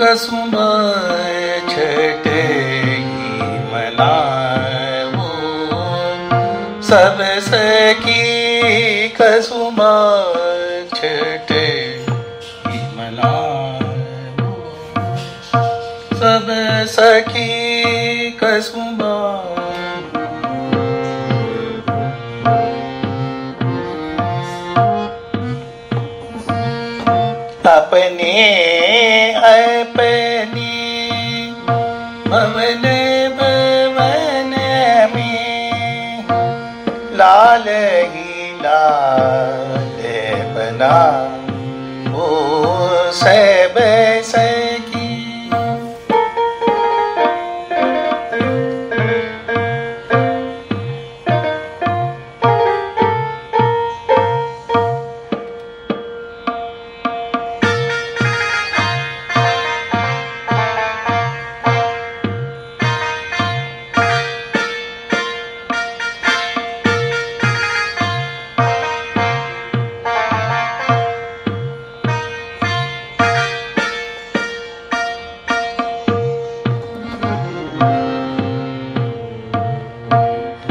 પ્રસુમય છટે મનાવો સબ સખી કસુમય છટે મનાવો સબ સખી કસુમય अपनी भवन भवन में लाल ही लाल बना वो सब सकी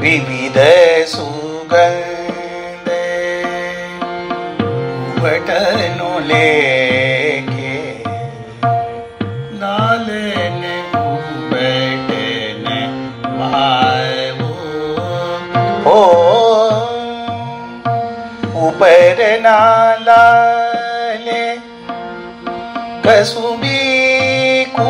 വിവിധ സുഗന്ധ ഉവട്ടനുലേക്കെ നാലന് ഉവട്ടന് മാവോ ഓ ഉപരനാലെ കസുബി കൂ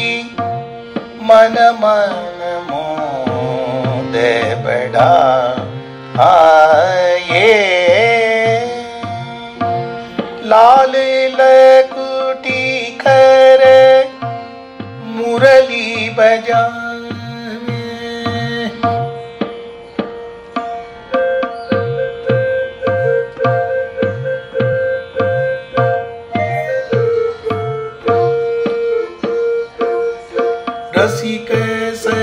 मन मन मोद बड़ा आए। लाल लकुटी करे मुरली बजा Así que se